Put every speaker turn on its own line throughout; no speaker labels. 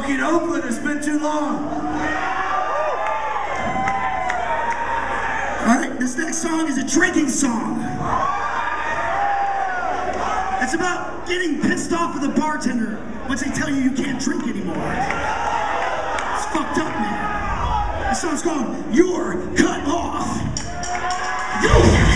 It's been too long. All right, this next song is a drinking song. It's about getting pissed off at the bartender once they tell you you can't drink anymore. It's fucked up, man. This song's called You're Cut Off. You're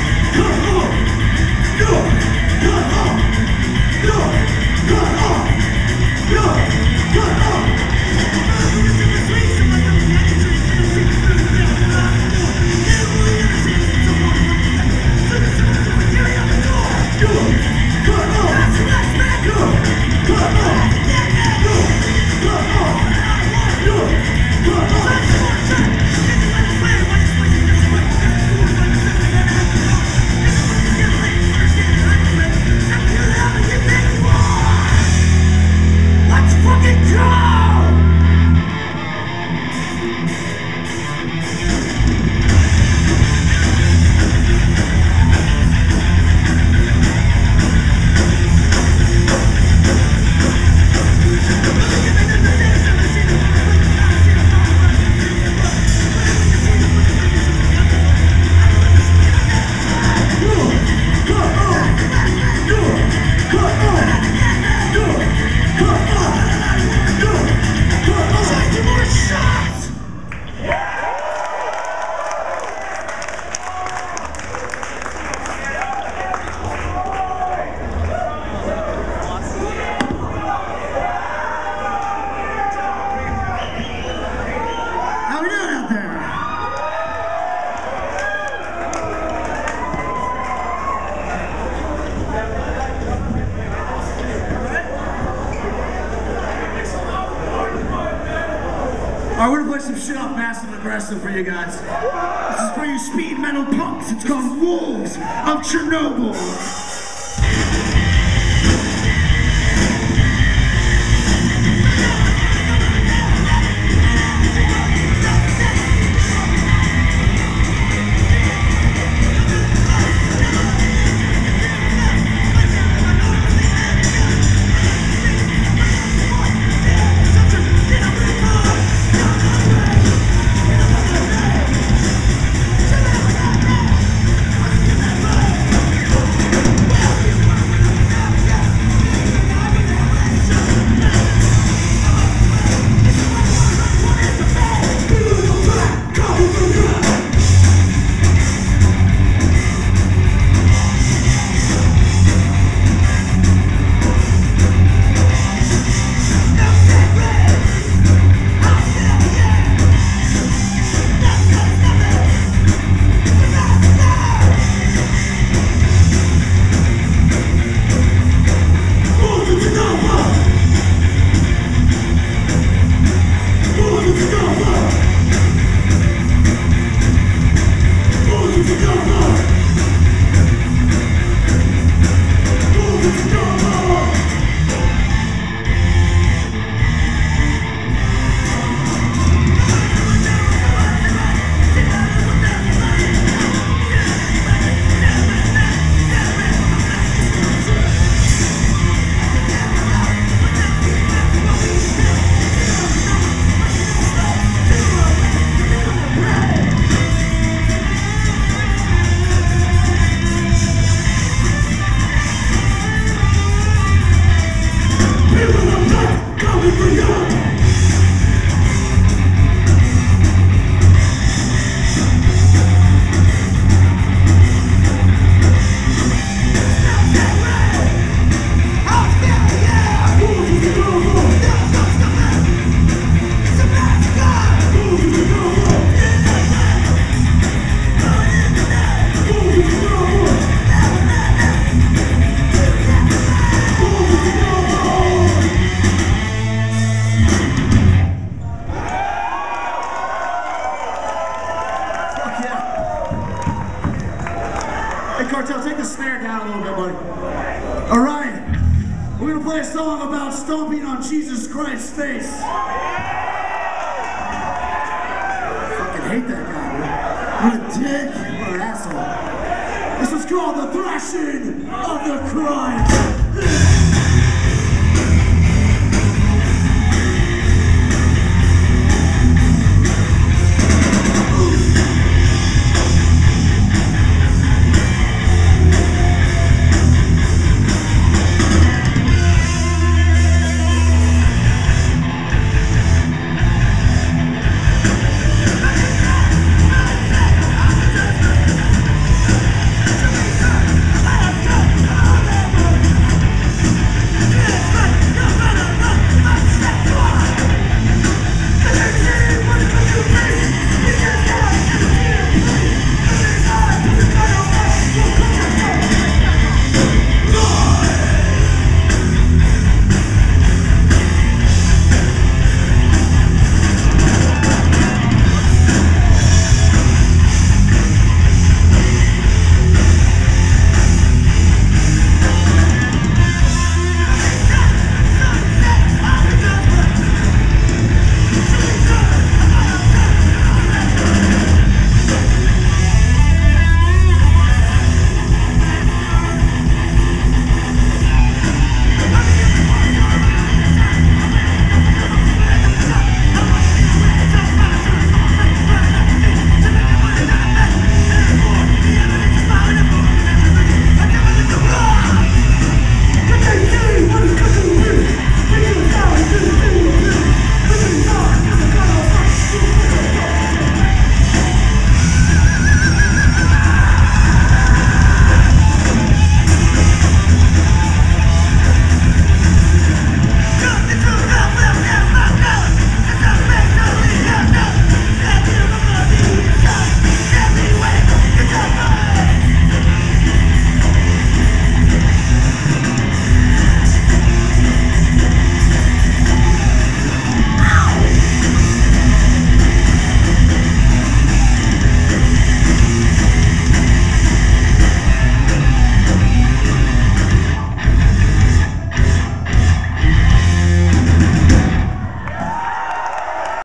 Alright, we're gonna play some shit off Massive and Aggressive for you guys. This is for you speed metal punks. It's called Wolves of Chernobyl. Christ's face. fucking hate that guy. What a dick. What an asshole. This was called The Thrashing of the Christ.